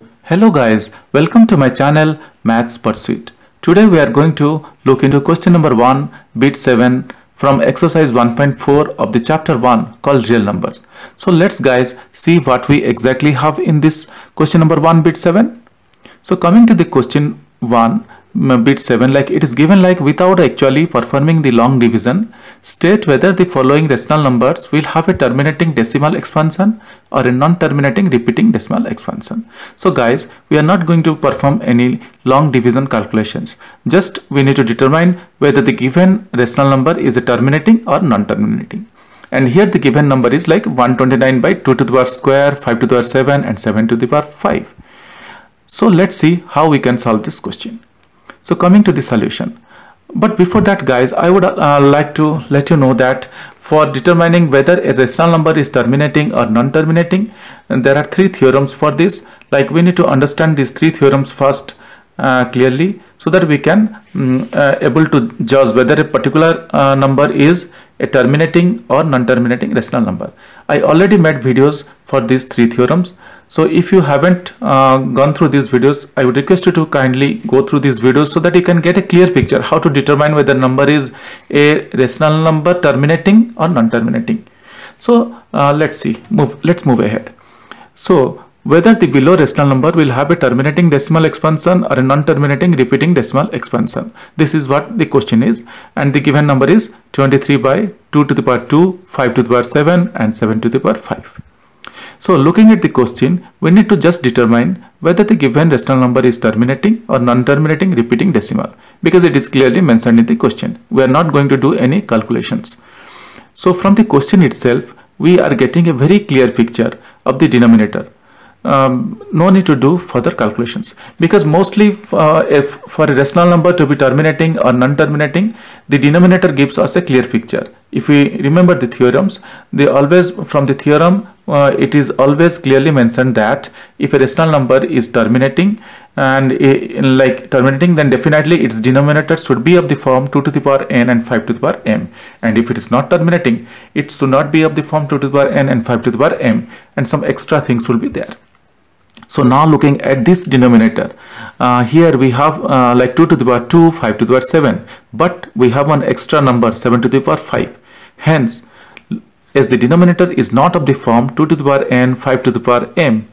Hello guys, welcome to my channel Maths Pursuit. Today we are going to look into question number 1 bit 7 from exercise 1.4 of the chapter 1 called real numbers. So let's guys see what we exactly have in this question number 1 bit 7. So coming to the question 1 Mm, bit 7 like it is given like without actually performing the long division. State whether the following rational numbers will have a terminating decimal expansion or a non-terminating repeating decimal expansion. So guys we are not going to perform any long division calculations. Just we need to determine whether the given rational number is a terminating or non-terminating. And here the given number is like 129 by 2 to the power square 5 to the power 7 and 7 to the power 5 so let's see how we can solve this question so coming to the solution. But before that guys, I would uh, like to let you know that for determining whether a rational number is terminating or non-terminating, there are three theorems for this. Like we need to understand these three theorems first uh, clearly so that we can um, uh, able to judge whether a particular uh, number is a terminating or non-terminating rational number. I already made videos for these three theorems. So if you haven't uh, gone through these videos, I would request you to kindly go through these videos so that you can get a clear picture how to determine whether number is a rational number terminating or non-terminating. So uh, let's see, move, let's move ahead. So whether the below rational number will have a terminating decimal expansion or a non-terminating repeating decimal expansion. This is what the question is and the given number is 23 by 2 to the power 2, 5 to the power 7 and 7 to the power 5. So looking at the question, we need to just determine whether the given rational number is terminating or non-terminating repeating decimal because it is clearly mentioned in the question. We are not going to do any calculations. So from the question itself, we are getting a very clear picture of the denominator. Um, no need to do further calculations. Because mostly uh, if for a rational number to be terminating or non-terminating the denominator gives us a clear picture. If we remember the theorems they always from the theorem uh, it is always clearly mentioned that if a rational number is terminating and a, like terminating then definitely its denominator should be of the form 2 to the power n and 5 to the power m. And if it is not terminating it should not be of the form 2 to the power n and 5 to the power m. And some extra things will be there so now looking at this denominator, uh, here we have uh, like 2 to the power 2, 5 to the power 7, but we have one extra number 7 to the power 5. Hence, as the denominator is not of the form 2 to the power n 5 to the power m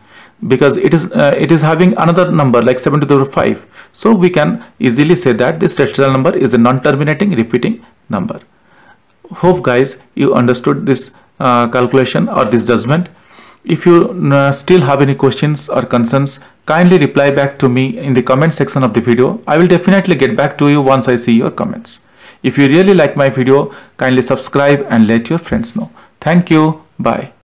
because it is uh, it is having another number like 7 to the power 5 so we can easily say that this rational number is a non-terminating repeating number. Hope guys you understood this uh, calculation or this judgment if you uh, still have any questions or concerns kindly reply back to me in the comment section of the video i will definitely get back to you once i see your comments if you really like my video kindly subscribe and let your friends know Thank you. Bye.